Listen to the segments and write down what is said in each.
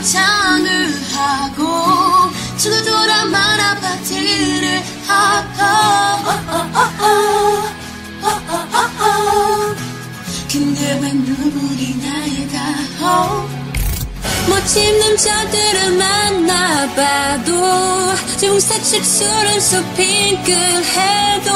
화장을 하고 저도 돌아만 아파트를 하고. 근데 왜 눈물이 나일까 멋진 남자들을 만나봐도 중색식 술은 쇼핑끝해도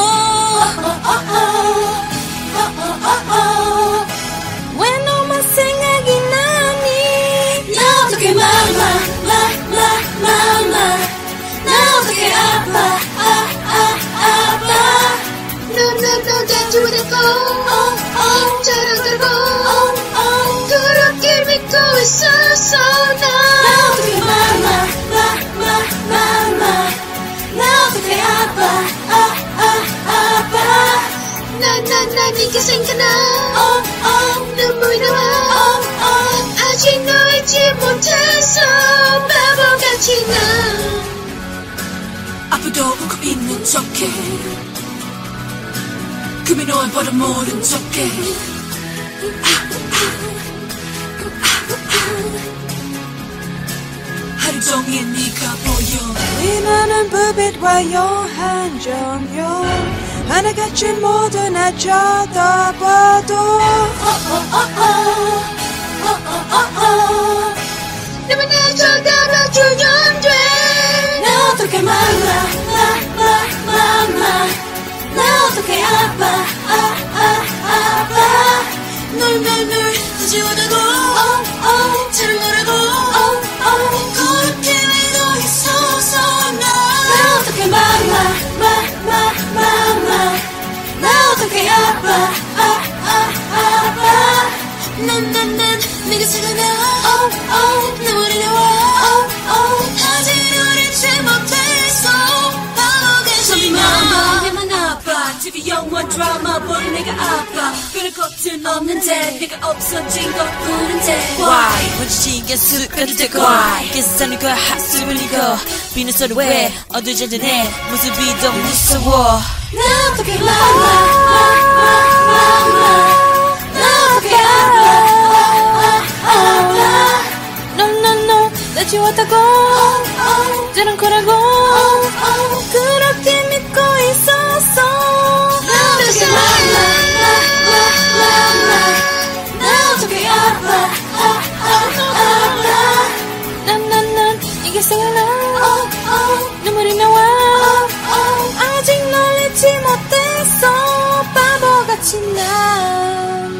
대주되고 자랑 들고 그렇게 믿고 있었어 나 어떻게 마마 마마 마마 나 어떻게 아파 아아 아파 나나나 네가 생각나 눈물이 나와 아직 너 잊지 못해서 바보같이 나 아프도 웃고 있는 척해 금이 너의 버릇 모른 척해. 하루 종일 네가 보여. 위만한 부빛과 요한 점요 하나같이 모두 나 쳐다봐도 널널널 지 영화 드라마 보는 내가 아파. 그럴 것은 없는데 네가 없어진 것 뿐인데 Why? 쓸 거도 되고 계산은 거야 학습을 이거. 비는 소리 왜? 어두워졌네 모습이 더 무서워. 나 어떻게 마마마마 내게 생각나. oh, oh. 눈물이 나와. oh, 아직 널 잊지 못했어. 바보같이 난.